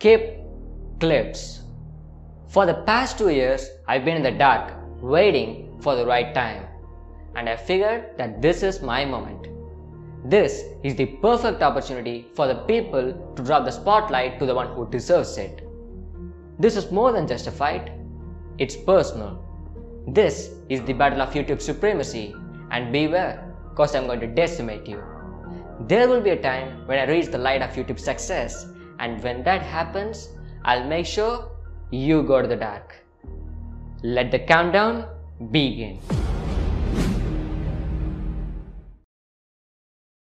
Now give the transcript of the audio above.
Kip Clips. For the past two years, I've been in the dark, waiting for the right time. And I figured that this is my moment. This is the perfect opportunity for the people to drop the spotlight to the one who deserves it. This is more than just a fight, it's personal. This is the battle of YouTube supremacy, and beware, cause I'm going to decimate you. There will be a time when I reach the light of YouTube success, and when that happens, I'll make sure you go to the dark. Let the countdown begin.